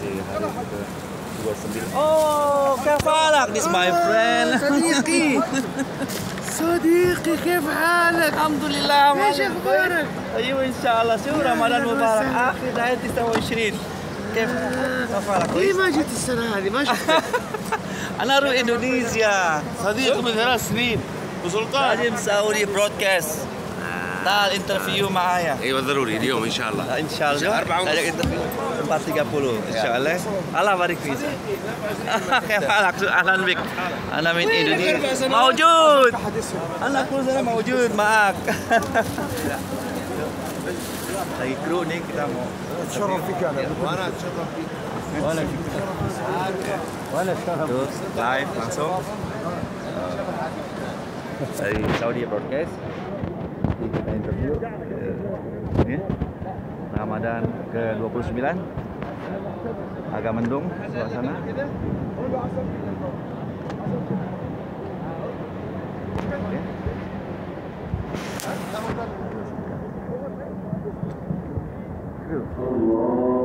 29 Oh, kafalak This my friend. صديقي صديقي كيف حالك؟ الحمد لله إيش أخبارك؟ أيوه ان شاء الله شو رمضان مبارك اخر دعايه 29 كيف كفالك ليه كويس؟ ما جيت السنة هذه؟ ما شفتك أنا أروح اندونيسيا صديق من ثلاث سنين وسلطان لازم سوي برودكاست تعال انترفيو معايا. أيوه ضروري اليوم إن شاء الله. إن شاء الله. أربعة ونص. Ajak interview 4.30 إن شاء الله. الله بارك فيك. كيف حالك أهلا بك. أنا من إندونيسيا. موجود. أنا كل سنة موجود معك lagi kru nih kita mau تشرف فيك أنا. وأنا أتشرف Mana? وأنا الشرف Terus live. Langsung dari Saudi Broadcast. nanti kita interview ini Ramadan ke-29. Agak mendung suasana. Allah